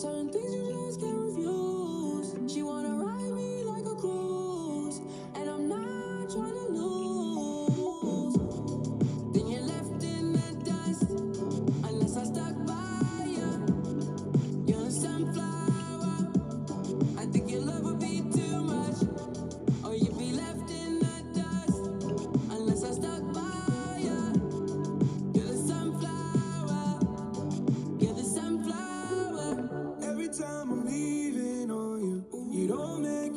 Certain things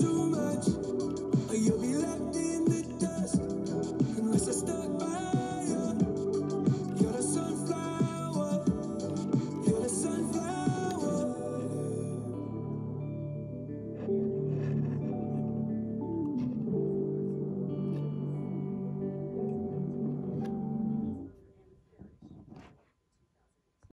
too much.